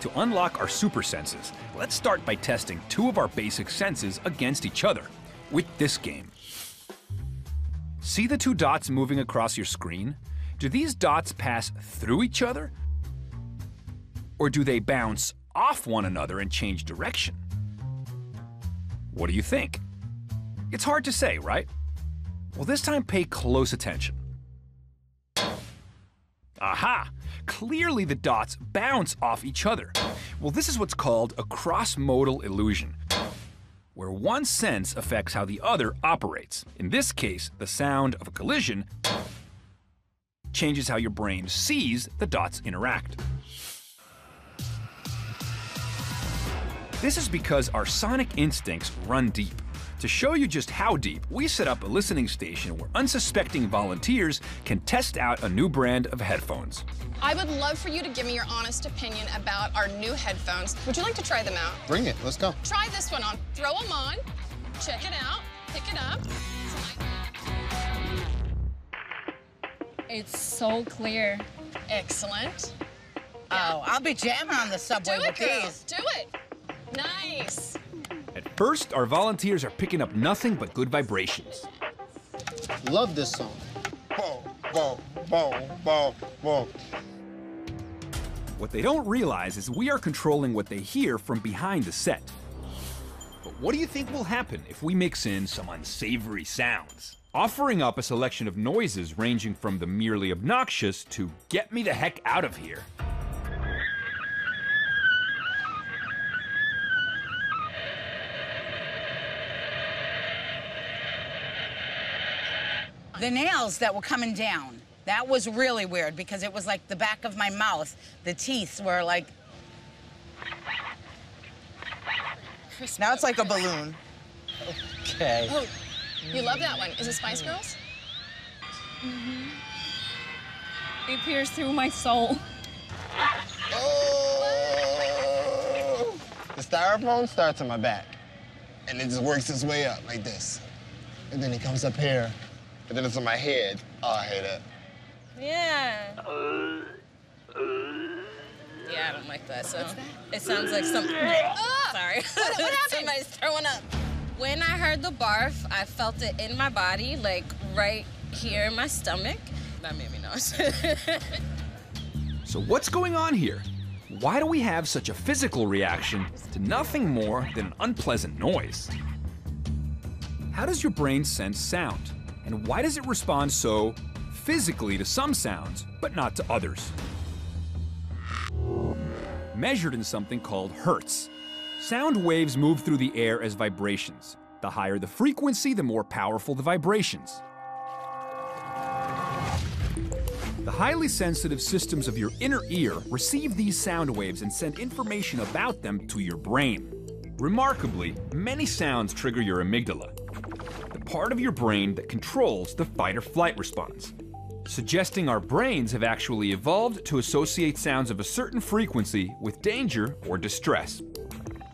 To unlock our super senses, let's start by testing two of our basic senses against each other with this game. See the two dots moving across your screen? Do these dots pass through each other? Or do they bounce off one another and change direction? What do you think? It's hard to say, right? Well, this time pay close attention. Aha! Clearly the dots bounce off each other. Well, this is what's called a cross-modal illusion, where one sense affects how the other operates. In this case, the sound of a collision changes how your brain sees the dots interact. This is because our sonic instincts run deep. To show you just how deep, we set up a listening station where unsuspecting volunteers can test out a new brand of headphones. I would love for you to give me your honest opinion about our new headphones. Would you like to try them out? Bring it. Let's go. Try this one on. Throw them on. Check it out. Pick it up. It's so clear. Excellent. Oh, I'll be jamming on the subway Do it, with girl. these. Do it. Nice. First, our volunteers are picking up nothing but good vibrations. Love this song. Boom, boom, boom, boom, boom. What they don't realize is we are controlling what they hear from behind the set. But what do you think will happen if we mix in some unsavory sounds? Offering up a selection of noises ranging from the merely obnoxious to get me the heck out of here. The nails that were coming down, that was really weird because it was like the back of my mouth. The teeth were like, Now it's like a balloon. Okay. Oh, you love that one. Is it Spice Girls? Mm-hmm. It pierced through my soul. Oh! The styrofoam starts on my back, and it just works its way up like this. And then it comes up here, and then it's in my head. Oh, I hate it. Yeah. Yeah, I don't like that. So it's, it sounds like something. Sorry. What, what happened? Somebody's throwing up. When I heard the barf, I felt it in my body, like right here in my stomach. That made me nauseous. So, what's going on here? Why do we have such a physical reaction to nothing more than an unpleasant noise? How does your brain sense sound? And why does it respond so physically to some sounds, but not to others? Measured in something called hertz. Sound waves move through the air as vibrations. The higher the frequency, the more powerful the vibrations. The highly sensitive systems of your inner ear receive these sound waves and send information about them to your brain. Remarkably, many sounds trigger your amygdala, the part of your brain that controls the fight or flight response, suggesting our brains have actually evolved to associate sounds of a certain frequency with danger or distress.